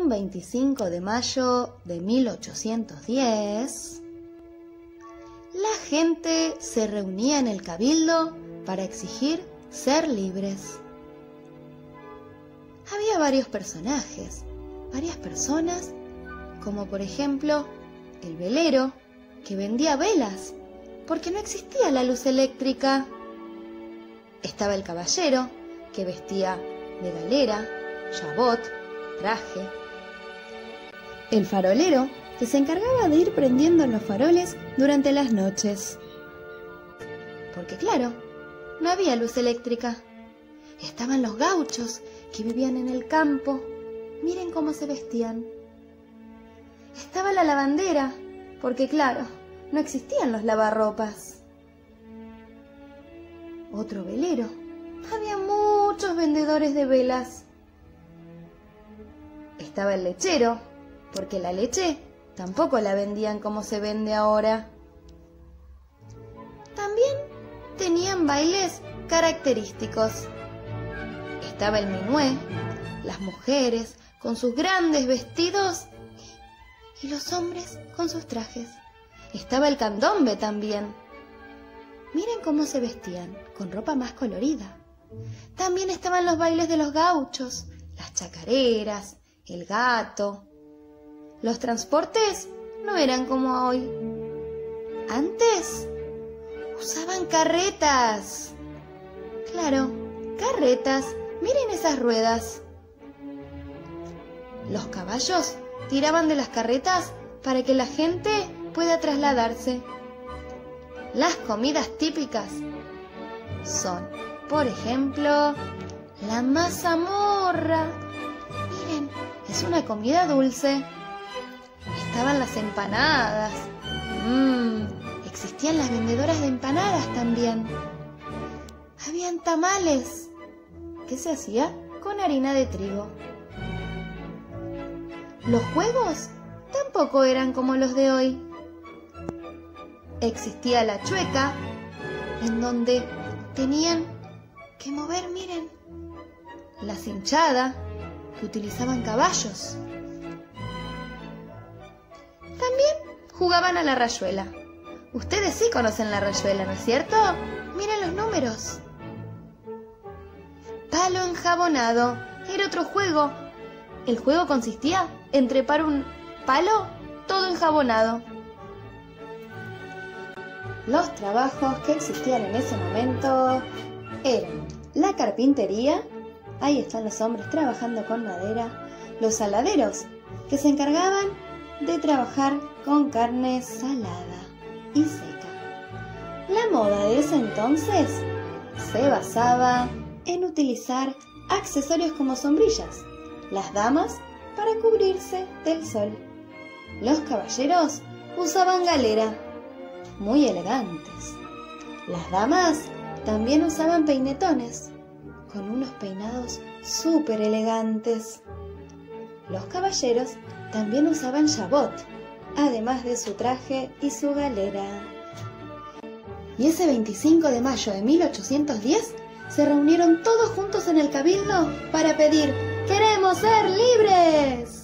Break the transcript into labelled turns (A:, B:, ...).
A: Un 25 de mayo de 1810, la gente se reunía en el cabildo para exigir ser libres. Había varios personajes, varias personas, como por ejemplo el velero, que vendía velas, porque no existía la luz eléctrica. Estaba el caballero, que vestía de galera, jabot, traje. El farolero, que se encargaba de ir prendiendo los faroles durante las noches. Porque claro, no había luz eléctrica. Estaban los gauchos, que vivían en el campo. Miren cómo se vestían. Estaba la lavandera, porque claro, no existían los lavarropas. Otro velero. Había muchos vendedores de velas. Estaba el lechero, porque la leche tampoco la vendían como se vende ahora. También tenían bailes característicos. Estaba el minué, las mujeres con sus grandes vestidos y los hombres con sus trajes. Estaba el candombe también. Miren cómo se vestían, con ropa más colorida. También estaban los bailes de los gauchos, las chacareras, el gato. Los transportes no eran como hoy. Antes usaban carretas. Claro, carretas. Miren esas ruedas. Los caballos tiraban de las carretas para que la gente pueda trasladarse. Las comidas típicas son, por ejemplo, la mazamorra. Miren, es una comida dulce. Estaban las empanadas. Mmm, existían las vendedoras de empanadas también. Habían tamales. ¿Qué se hacía? Con harina de trigo. Los juegos tampoco eran como los de hoy. Existía la chueca, en donde tenían que mover, miren, la cinchada, que utilizaban caballos. Jugaban a la rayuela. Ustedes sí conocen la rayuela, ¿no es cierto? Miren los números. Palo enjabonado era otro juego. El juego consistía en trepar un palo todo enjabonado. Los trabajos que existían en ese momento eran la carpintería, ahí están los hombres trabajando con madera, los saladeros, que se encargaban de trabajar con carne salada y seca. La moda de ese entonces se basaba en utilizar accesorios como sombrillas. Las damas para cubrirse del sol. Los caballeros usaban galera, muy elegantes. Las damas también usaban peinetones, con unos peinados súper elegantes. Los caballeros también usaban jabot, además de su traje y su galera. Y ese 25 de mayo de 1810 se reunieron todos juntos en el cabildo para pedir ¡Queremos ser libres!